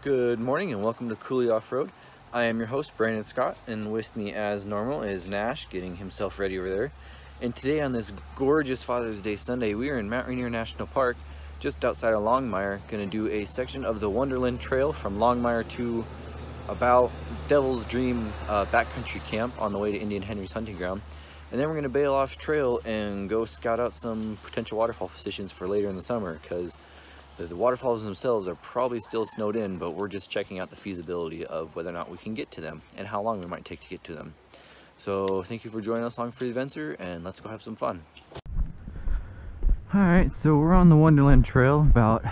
Good morning and welcome to Coulee Outdoors. I am your host Brandon Scott and with me as normal is Nash getting himself ready over there. And today on this gorgeous Father's Day Sunday we are in Mount Rainier National Park just outside of Longmire going to do a section of the Wonderland Trail from Longmire to about Devil's Dream uh, Backcountry Camp on the way to Indian Henry's hunting ground. And then we're going to bail off trail and go scout out some potential waterfall positions for later in the summer because the, the, waterfalls themselves are probably still snowed in, but we're just checking out the feasibility of whether or not we can get to them and how long we might take to get to them. So thank you for joining us along for the adventure and let's go have some fun. Alright, so we're on the Wonderland Trail about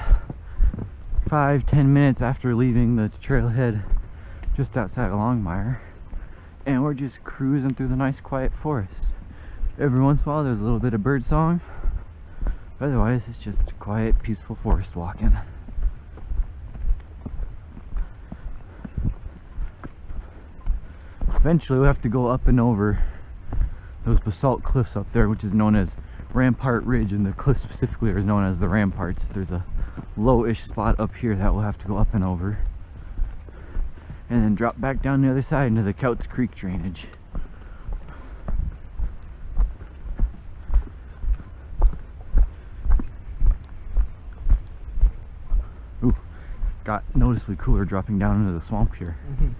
five, ten minutes after leaving the trailhead just outside of Longmire. And we're just cruising through the nice quiet forest. Every once in a while there's a little bit of bird song. Otherwise it's just quiet, peaceful forest walking. Eventually we'll have to go up and over those basalt cliffs up there, which is known as Rampart Ridge and the cliff specifically is known as the Ramparts. There's a low-ish spot up here that we'll have to go up and over. And then drop back down the other side into the Kautz Creek drainage. Got noticeably cooler dropping down into the swamp here. Mm -hmm.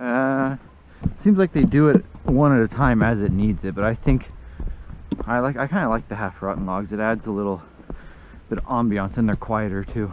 Uh, seems like they do it one at a time as it needs it, but I think I like I kind of like the half rotten logs. It adds a little bit of ambiance and they're quieter too.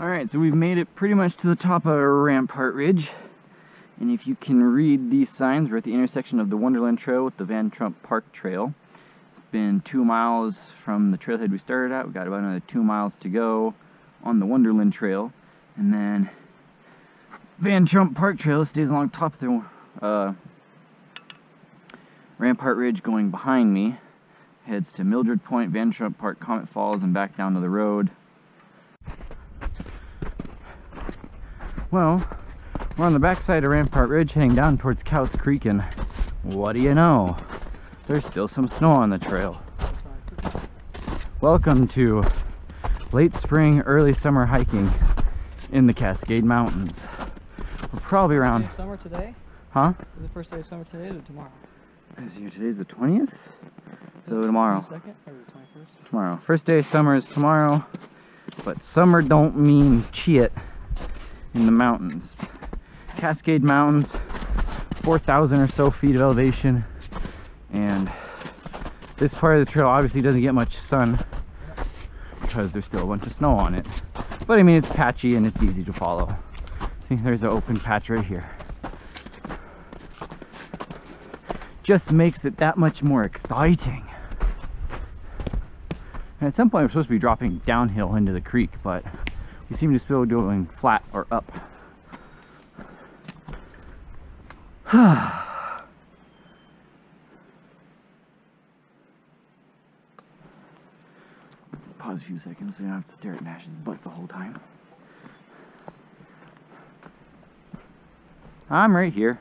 Alright, so we've made it pretty much to the top of Rampart Ridge. And if you can read these signs, we're at the intersection of the Wonderland Trail with the Van Trump Park Trail. It's been two miles from the trailhead we started at. We've got about another two miles to go on the Wonderland Trail. And then Van Trump Park Trail stays along top of the uh, Rampart Ridge going behind me. Heads to Mildred Point, Van Trump Park, Comet Falls, and back down to the road. Well, we're on the backside of Rampart Ridge heading down towards Kautz Creek and what do you know? There's still some snow on the trail. Welcome to late spring, early summer hiking in the Cascade Mountains. We're probably around... summer today? Huh? Is the first day of summer today or tomorrow? Is here today's the 20th? So tomorrow. 22nd or the 21st? Tomorrow. First day of summer is tomorrow, but summer don't mean cheat in the mountains. Cascade Mountains, 4,000 or so feet of elevation. And this part of the trail obviously doesn't get much sun because there's still a bunch of snow on it. But I mean, it's patchy and it's easy to follow. See, there's an open patch right here. Just makes it that much more exciting. And at some point, we're supposed to be dropping downhill into the creek, but you seem to still going flat or up. Pause a few seconds so you don't have to stare at Nash's butt the whole time. I'm right here.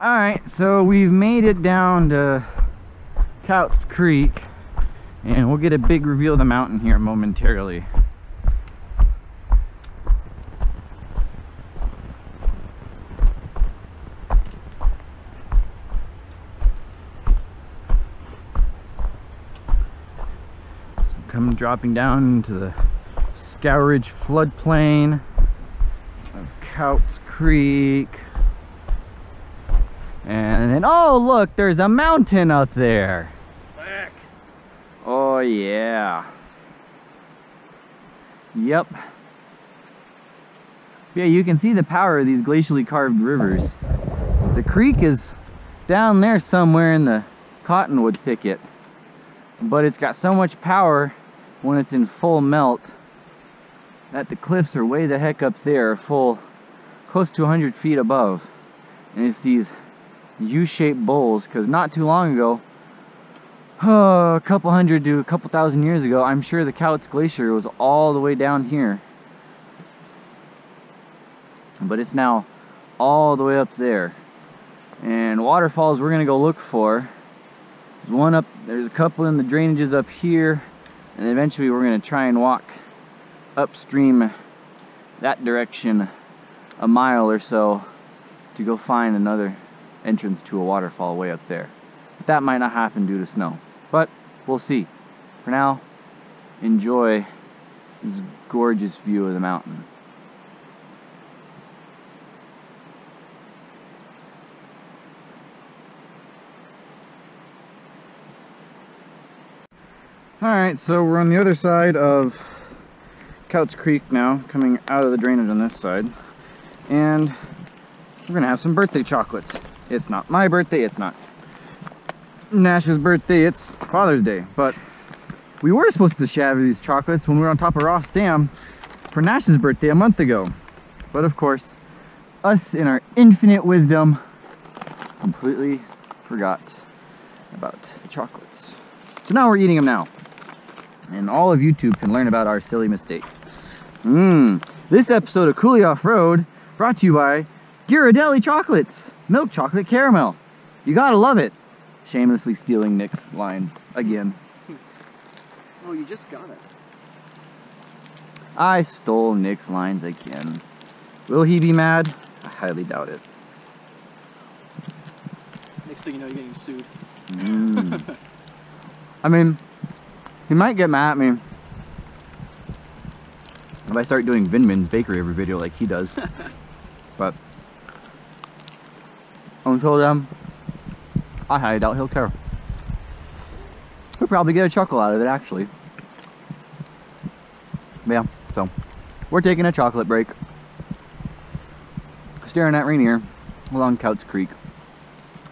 Alright, so we've made it down to Kautz Creek and we'll get a big reveal of the mountain here momentarily. Come dropping down into the Scourge floodplain of Kautz Creek. And then, oh look, there's a mountain up there. Yeah. Yep. Yeah, you can see the power of these glacially carved rivers. The creek is down there somewhere in the cottonwood thicket. But it's got so much power when it's in full melt that the cliffs are way the heck up there, full close to 100 feet above. And it's these U-shaped bowls because not too long ago oh, a couple hundred to a couple thousand years ago, I'm sure the Kautz Glacier was all the way down here. But it's now all the way up there. And waterfalls we're gonna go look for. There's one up, there's a couple in the drainages up here. And eventually we're gonna try and walk upstream that direction a mile or so to go find another entrance to a waterfall way up there. That might not happen due to snow. But we'll see. For now, enjoy this gorgeous view of the mountain. Alright, so we're on the other side of Kautz Creek now, coming out of the drainage on this side. And we're gonna have some birthday chocolates. It's not my birthday, it's not Nash's birthday, it's Father's Day, but we were supposed to share these chocolates when we were on top of Ross Dam for Nash's birthday a month ago. But of course, us in our infinite wisdom completely forgot about the chocolates. So now we're eating them now. And all of YouTube can learn about our silly mistake. Mmm. This episode of Coulee Outdoors brought to you by Ghirardelli Chocolates. Milk chocolate caramel. You gotta love it. Shamelessly stealing Nick's lines again. Oh, you just got it. I stole Nick's lines again. Will he be mad? I highly doubt it. Next thing you know, you're getting sued. Mm. I mean, he might get mad at me if I start doing Vinman's Bakery every video like he does. but until then, I highly doubt he'll care. He'll probably get a chuckle out of it, actually. Yeah, so we're taking a chocolate break. Staring at Rainier along Kautz Creek.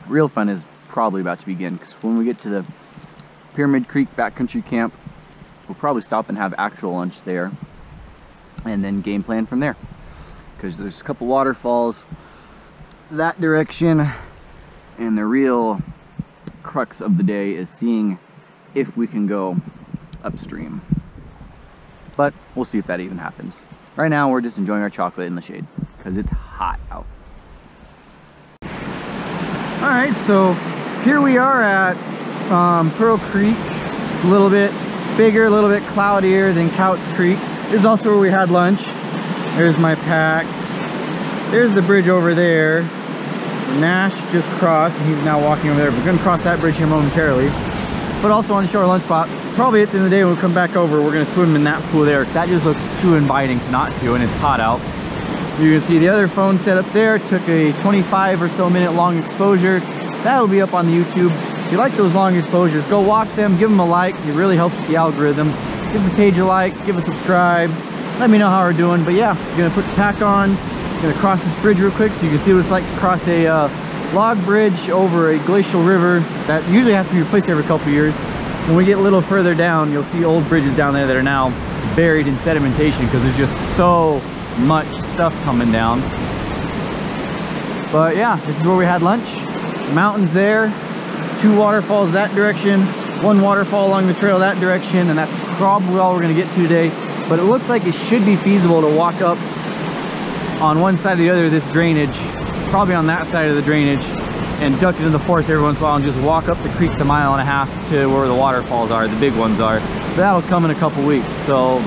Real fun is probably about to begin because when we get to the Pyramid Creek Backcountry Camp, we'll probably stop and have actual lunch there and then game plan from there because there's a couple waterfalls that direction and the real crux of the day is seeing if we can go upstream. But we'll see if that even happens. Right now, we're just enjoying our chocolate in the shade because it's hot out. All right, so here we are at um, Pearl Creek. A little bit bigger, a little bit cloudier than Kautz Creek. This is also where we had lunch. There's my pack. There's the bridge over there. Nash just crossed and he's now walking over there. We're gonna cross that bridge here momentarily. But also on the shore lunch spot, probably at the end of the day when we come back over, we're gonna swim in that pool there because that just looks too inviting to not do and it's hot out. You can see the other phone set up there, took a 25 or so minute long exposure. That'll be up on the YouTube. If you like those long exposures, go watch them, give them a like. It really helps with the algorithm. Give the page a like, give a subscribe. Let me know how we're doing. But yeah, gonna put the pack on, Gonna cross this bridge real quick so you can see what it's like to cross a uh, log bridge over a glacial river that usually has to be replaced every couple years. When we get a little further down, you'll see old bridges down there that are now buried in sedimentation because there's just so much stuff coming down. But yeah, this is where we had lunch. Mountains there, two waterfalls that direction, one waterfall along the trail that direction, and that's probably all we're gonna get to today. But it looks like it should be feasible to walk up on one side or the other of this drainage, probably on that side of the drainage, and duck into the forest every once in a while and just walk up the creek the mile and a half to where the waterfalls are, the big ones are. But that'll come in a couple weeks. So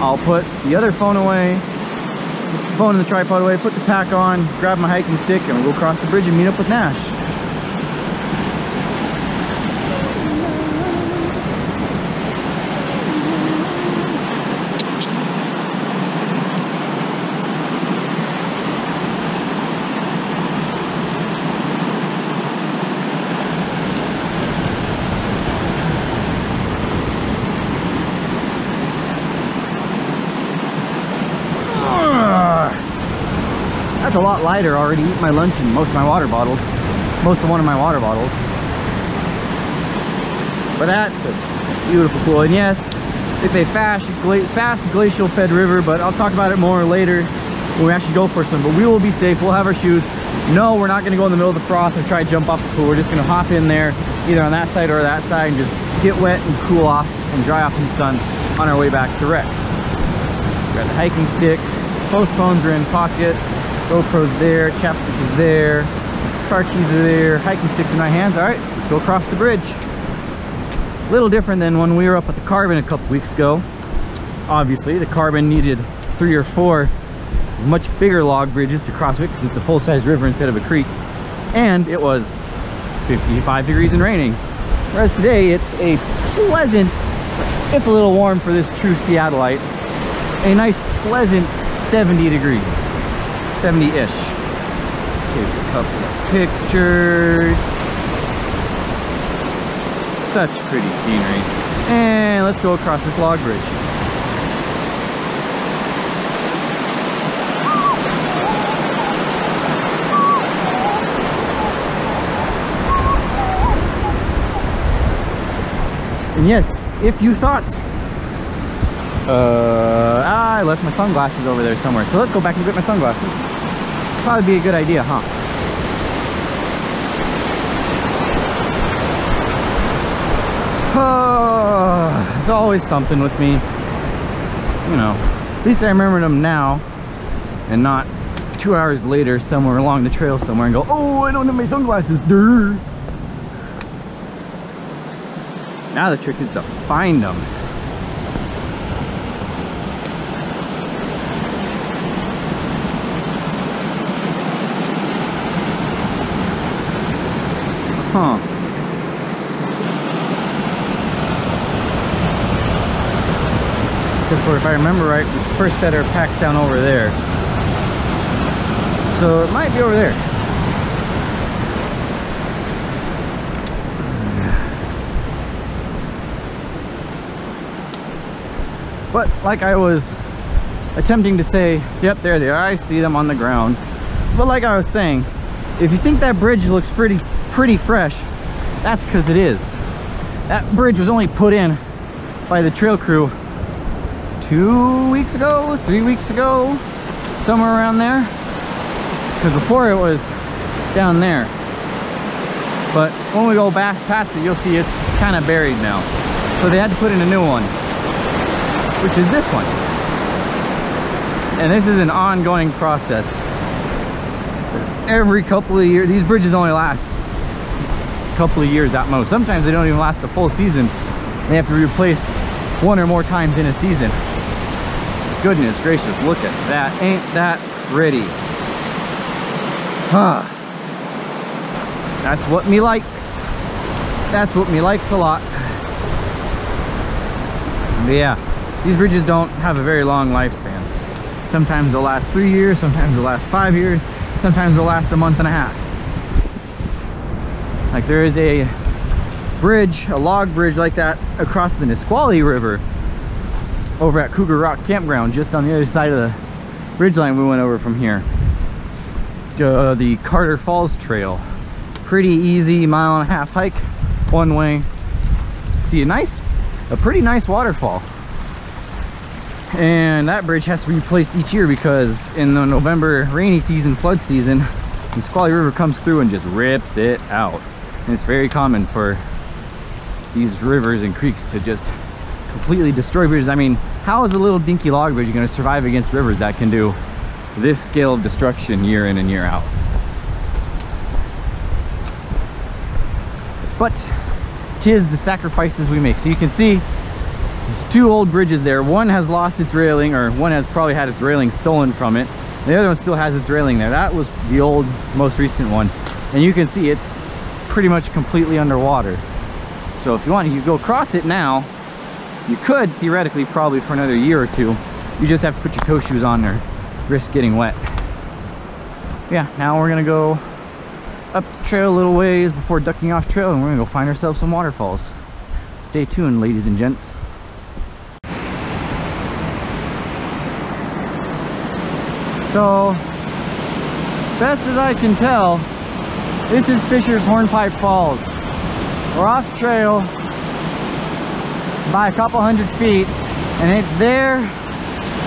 I'll put the other phone away, phone in the tripod away, put the pack on, grab my hiking stick, and we'll go across the bridge and meet up with Nash. Lighter. I already eat my lunch and most of my water bottles. Most of one of my water bottles. But that's a beautiful pool. And yes, it's a fast, gla fast glacial fed river, but I'll talk about it more later when we actually go for some. But we will be safe. We'll have our shoes. No, we're not going to go in the middle of the froth and try to jump off the pool. We're just going to hop in there either on that side or that side and just get wet and cool off and dry off in the sun on our way back to Rex. Got the hiking stick. Both phones are in pocket. GoPro's there, chapstick is there, car keys are there, hiking sticks in my hands. All right, let's go across the bridge. A little different than when we were up at the Carbon a couple weeks ago. Obviously, the Carbon needed three or four much bigger log bridges to cross it because it's a full-size river instead of a creek. And it was 55 degrees and raining. Whereas today, it's a pleasant, if a little warm for this true Seattleite, a nice pleasant 70 degrees. 70-ish. Take a couple of pictures. Such pretty scenery. And let's go across this log bridge. And yes, if you thought uh, I left my sunglasses over there somewhere. So let's go back and get my sunglasses. Probably be a good idea, huh? Oh, there's always something with me. You know, at least I remember them now and not two hours later somewhere along the trail somewhere and go, oh, I don't have my sunglasses. Durr. Now the trick is to find them. Huh. If I remember right, we first set our packs down over there. So it might be over there. But like I was attempting to say, yep, there they are. I see them on the ground. But like I was saying, if you think that bridge looks pretty pretty fresh, that's because it is. That bridge was only put in by the trail crew two weeks ago, three weeks ago, somewhere around there. Because before it was down there. But when we go back past it, you'll see it's kind of buried now. So they had to put in a new one, which is this one. And this is an ongoing process. Every couple of years, these bridges only last couple of years at most. Sometimes they don't even last a full season. They have to replace one or more times in a season. Goodness gracious, look at that. Ain't that pretty? Huh. That's what me likes. That's what me likes a lot. But yeah, these bridges don't have a very long lifespan. Sometimes they'll last three years, sometimes they'll last five years, sometimes they'll last a month and a half. Like there is a bridge, a log bridge like that across the Nisqually River over at Cougar Rock Campground, just on the other side of the ridge line we went over from here. Uh, the Carter Falls Trail. Pretty easy mile and a half hike, one way. See a nice, a pretty nice waterfall. And that bridge has to be replaced each year because in the November rainy season, flood season, The Squally River comes through and just rips it out. And it's very common for these rivers and creeks to just completely destroy bridges. I mean, how is a little dinky log bridge going to survive against rivers that can do this scale of destruction year in and year out? But tis the sacrifices we make. So you can see there's two old bridges there. One has lost its railing, or one has probably had its railing stolen from it. The other one still has its railing there. That was the old, most recent one. And you can see it's pretty much completely underwater. So if you want, to you go across it now. You could, theoretically, probably for another year or two. You just have to put your toe shoes on there. Risk getting wet. Yeah, now we're gonna go up the trail a little ways before ducking off trail and we're gonna go find ourselves some waterfalls. Stay tuned, ladies and gents. So, best as I can tell, this is Fisher's Hornpipe Falls. We're off trail by a couple hundred feet and it's there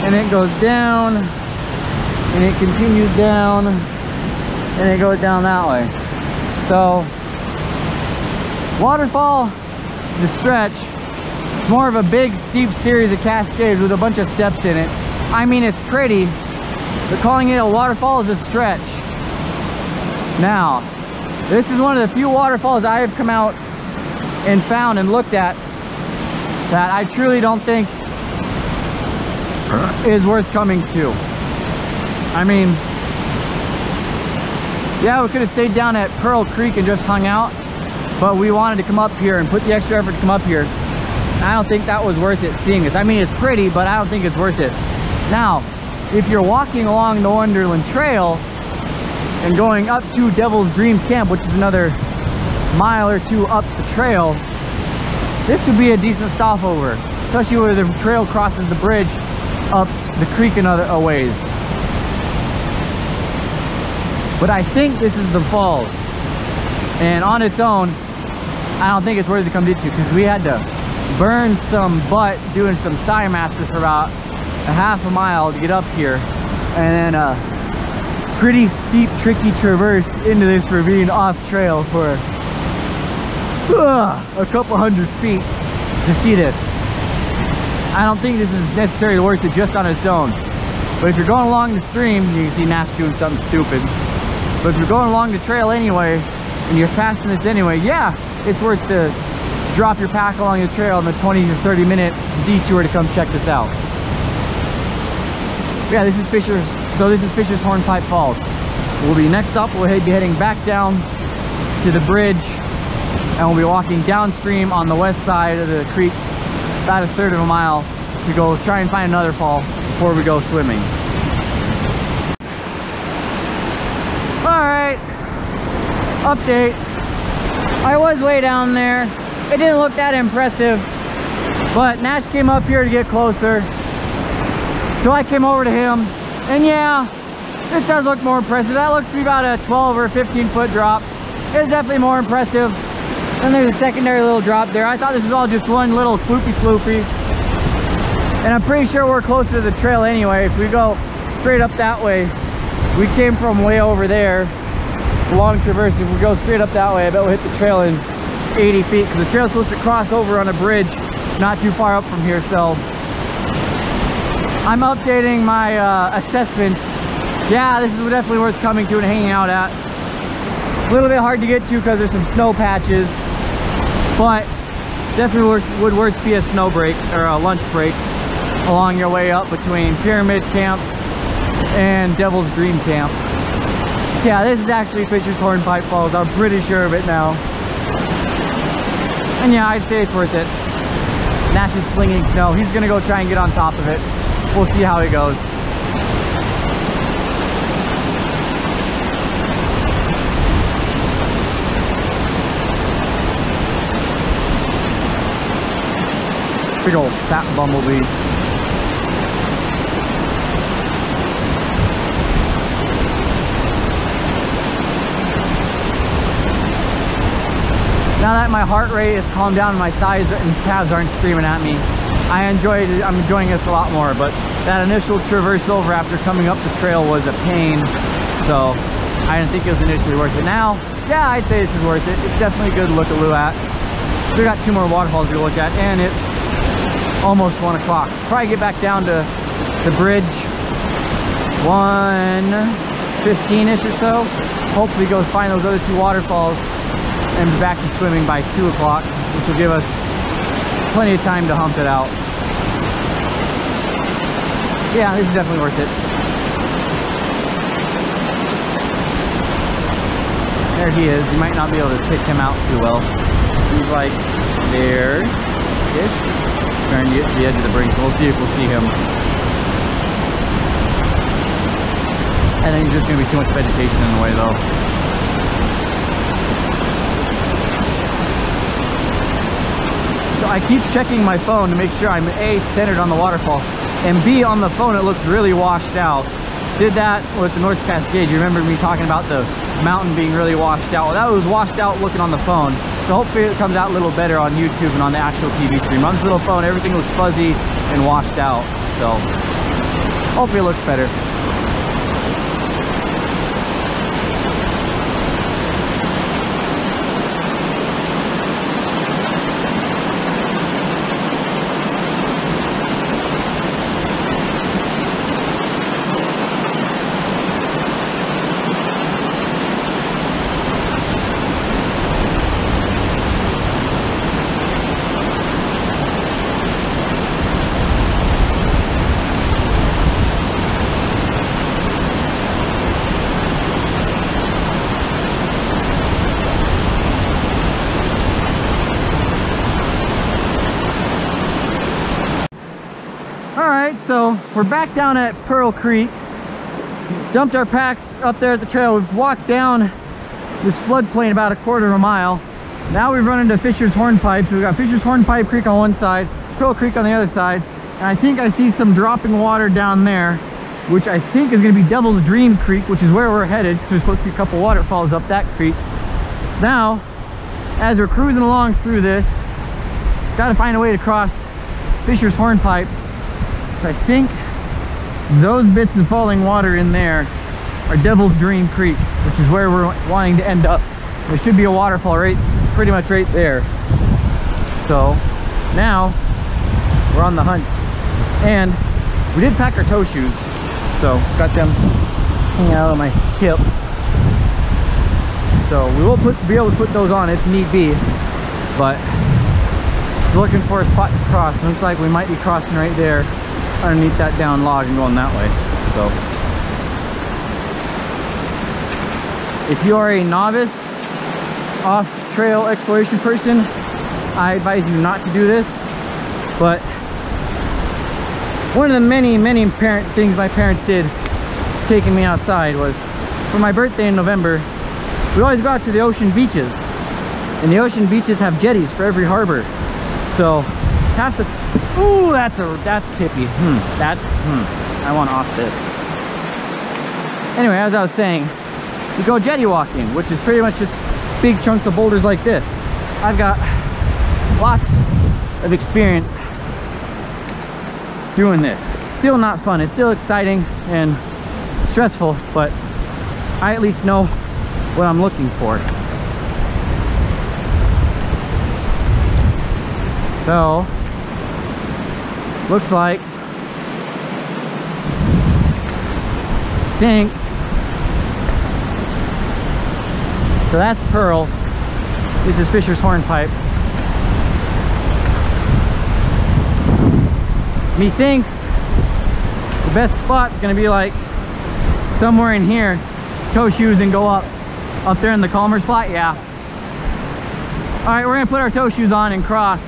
and it goes down and it continues down and it goes down that way. So, waterfall, the stretch, it's more of a big steep series of cascades with a bunch of steps in it. I mean, it's pretty, but calling it a waterfall is a stretch. Now, this is one of the few waterfalls I have come out and found and looked at that I truly don't think is worth coming to. I mean, yeah, we could have stayed down at Pearl Creek and just hung out, but we wanted to come up here and put the extra effort to come up here. I don't think that was worth it seeing this. I mean, it's pretty, but I don't think it's worth it. Now, if you're walking along the Wonderland Trail and going up to Devil's Dream Camp, which is another mile or two up the trail, this would be a decent stopover, especially where the trail crosses the bridge up the creek and other a ways. But I think this is the falls. And on its own, I don't think it's worth to come to because we had to burn some butt doing some thigh masters for about a half a mile to get up here and then a pretty steep tricky traverse into this ravine off trail for uh, a couple hundred feet to see this. I don't think this is necessarily worth it just on its own. But if you're going along the stream you can see Nash doing something stupid. But if you're going along the trail anyway and you're passing this anyway yeah it's worth to drop your pack along the trail in the 20 to 30 minute detour to come check this out. Yeah, this is Fisher's, so this is Fisher's Hornpipe Falls. We'll be next up, we'll be heading back down to the bridge and we'll be walking downstream on the west side of the creek about a third of a mile to go try and find another fall before we go swimming. All right, update. I was way down there. It didn't look that impressive, but Nash came up here to get closer so I came over to him and yeah, this does look more impressive. That looks to be about a 12 or 15 foot drop. It's definitely more impressive. Then there's a secondary little drop there. I thought this was all just one little sloopy sloopy. And I'm pretty sure we're closer to the trail anyway. If we go straight up that way, we came from way over there, long traverse. If we go straight up that way, I bet we'll hit the trail in 80 feet because the trail's supposed to cross over on a bridge not too far up from here. So I'm updating my uh, assessment. Yeah, this is definitely worth coming to and hanging out at. A little bit hard to get to because there's some snow patches, but definitely worth, would worth be a snow break or a lunch break along your way up between Pyramid Camp and Devil's Dream Camp. Yeah, this is actually Fisher's Hornpipe Falls. I'm pretty sure of it now. And yeah, I'd say it's worth it. Nash is slinging snow. He's gonna go try and get on top of it. We'll see how it goes. Big old fat bumblebee. Now that my heart rate is calmed down and my thighs and calves aren't screaming at me, I enjoyed it. I'm enjoying this a lot more, but that initial traverse over after coming up the trail was a pain. So I didn't think it was initially worth it. Now, yeah, I'd say this is worth it. It's definitely a good to look at at. Still got two more waterfalls to look at, and it's almost one o'clock. Probably get back down to the bridge 115-ish or so. Hopefully go find those other two waterfalls and be back to swimming by two o'clock, which will give us plenty of time to hump it out. Yeah, is definitely worth it. There he is. You might not be able to pick him out too well. He's like there. Ish. Trying to get to the edge of the brink. We'll see if we'll see him. I think there's just gonna be too much vegetation in the way though. So I keep checking my phone to make sure I'm A, centered on the waterfall, and B, on the phone it looks really washed out. Did that with the North Cascade. You remember me talking about the mountain being really washed out. Well, that was washed out looking on the phone. So hopefully it comes out a little better on YouTube and on the actual TV stream. On this little phone, everything looks fuzzy and washed out. So hopefully it looks better. so we're back down at Pearl Creek. Dumped our packs up there at the trail. We've walked down this floodplain about a quarter of a mile. Now we've run into Fisher's Hornpipe. We've got Fisher's Hornpipe Creek on one side, Pearl Creek on the other side. And I think I see some dropping water down there, which I think is gonna be Devil's Dream Creek, which is where we're headed. So there's supposed to be a couple waterfalls up that creek. So now, as we're cruising along through this, gotta find a way to cross Fisher's Hornpipe so I think those bits of falling water in there are Devil's Dream Creek, which is where we're wanting to end up. There should be a waterfall right, pretty much right there. So now we're on the hunt. And we did pack our toe shoes. So got them hanging out of my hip. So we will put, be able to put those on if need be. But looking for a spot to cross. Looks like we might be crossing right there underneath that down log and going that way. So if you are a novice off-trail exploration person, I advise you not to do this. But one of the many, many parent things my parents did taking me outside was for my birthday in November, we always go out to the ocean beaches. And the ocean beaches have jetties for every harbor. So have to Ooh, that's a that's tippy. Hmm, that's hmm. I want off this. Anyway, as I was saying, you go jetty walking, which is pretty much just big chunks of boulders like this. I've got lots of experience doing this. Still not fun. It's still exciting and stressful, but I at least know what I'm looking for. So, looks like. Think. So that's pearl. This is fisher's hornpipe. Methinks the best spot's gonna be like somewhere in here. Toe shoes and go up up there in the calmer spot? Yeah. All right we're gonna put our toe shoes on and cross.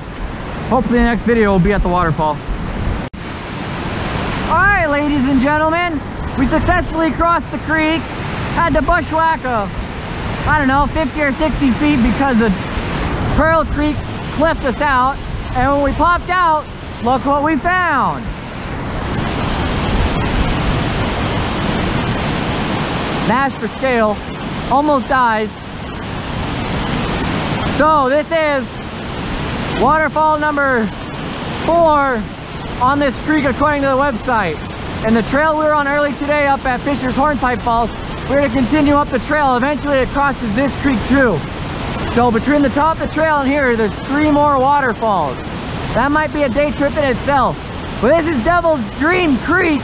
Hopefully the next video will be at the waterfall ladies and gentlemen. We successfully crossed the creek. Had to bushwhack a, I don't know, 50 or 60 feet because the Pearl Creek clipped us out. And when we popped out, look what we found. Nash for scale, almost dies. So this is waterfall number four on this creek according to the website. And the trail we were on early today up at Fisher's Hornpipe Falls we're gonna continue up the trail. Eventually it crosses this creek too. So between the top of the trail and here, there's three more waterfalls. That might be a day trip in itself. But this is Devil's Dream Creek.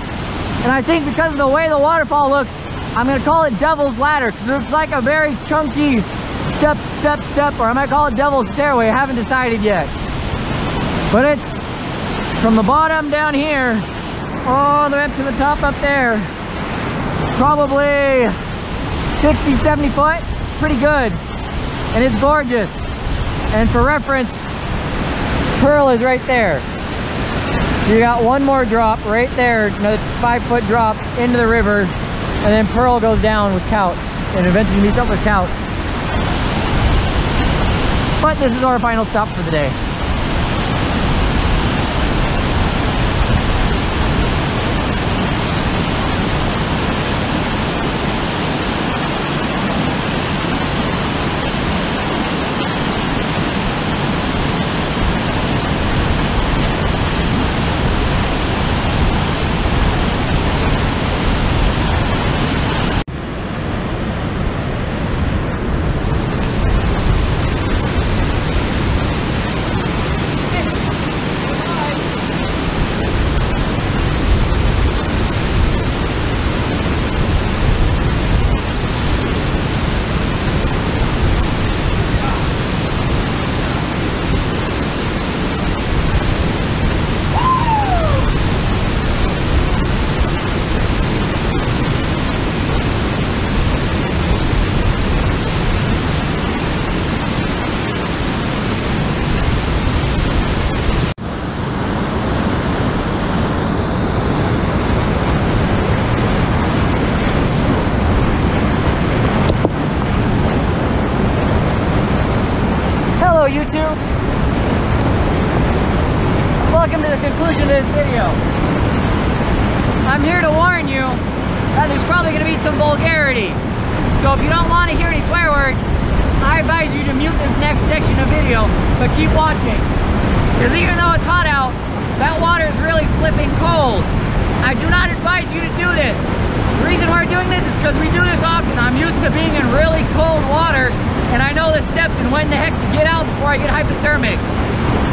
And I think because of the way the waterfall looks, I'm gonna call it Devil's Ladder because it looks like a very chunky step, step, step, or I might call it Devil's Stairway. I haven't decided yet. But it's from the bottom down here all the way up to the top up there. Probably 60, 70 foot. Pretty good. And it's gorgeous. And for reference, Pearl is right there. You got one more drop right there, another five foot drop into the river, and then Pearl goes down with Kautz, and eventually meets up with Kautz. But this is our final stop for the day.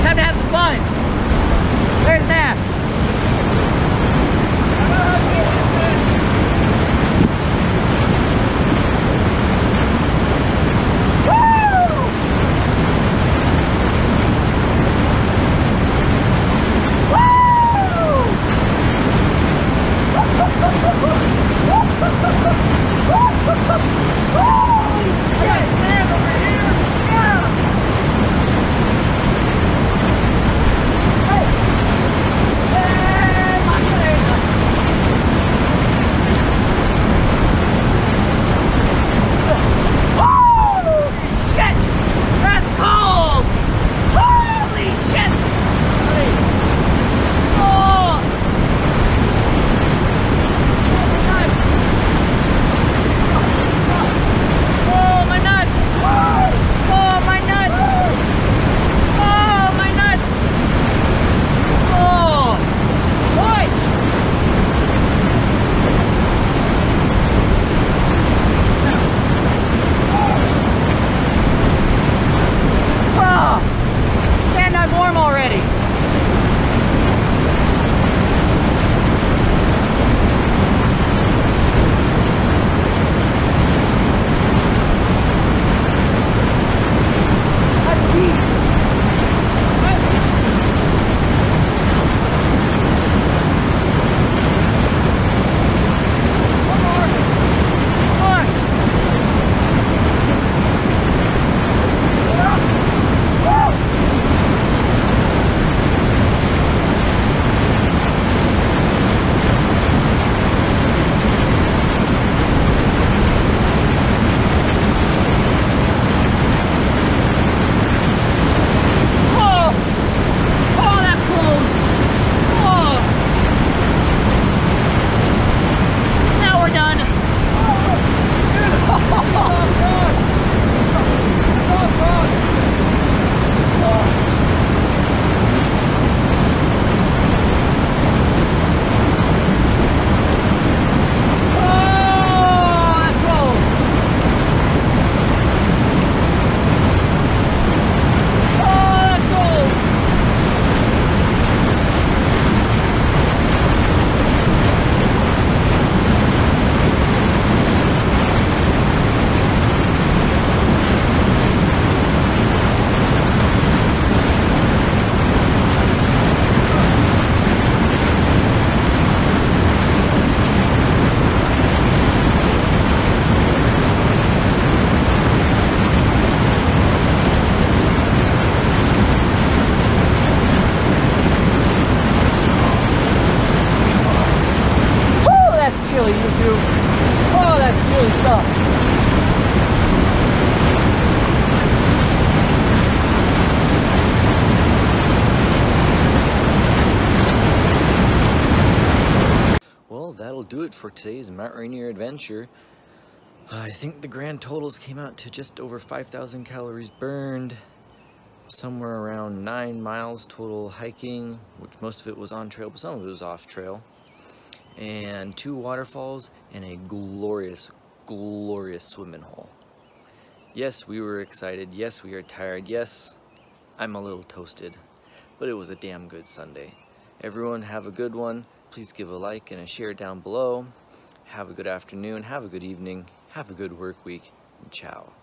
Time to have some fun. Where's that? It for today's Mount Rainier adventure. I think the grand totals came out to just over 5,000 calories burned, somewhere around 9 miles total hiking, which most of it was on trail, but some of it was off trail, and two waterfalls and a glorious, glorious swimming hole. Yes, we were excited. Yes, we are tired. Yes, I'm a little toasted, but it was a damn good Sunday. Everyone have a good one. Please give a like and a share down below. Have a good afternoon. Have a good evening. Have a good work week. And ciao.